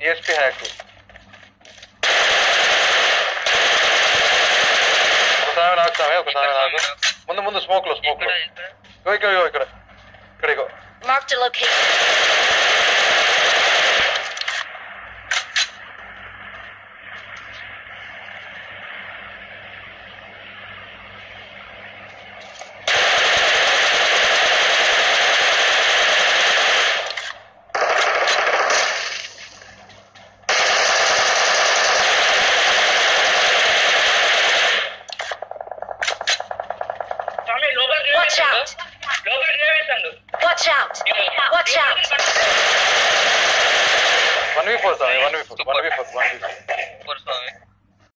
ESP hack ఒకసారి నాకుతామే ఒకసారి నాకు ముందు ముందు స్మోక్ లో స్మోక్ లో ఇగో ఇక్కడ ఇగో ఇక్కడ ఇక్కడ ఇగో Marked a location. Watch out! Watch out! Watch out! 1v4 1v4, 1v4, 1v4.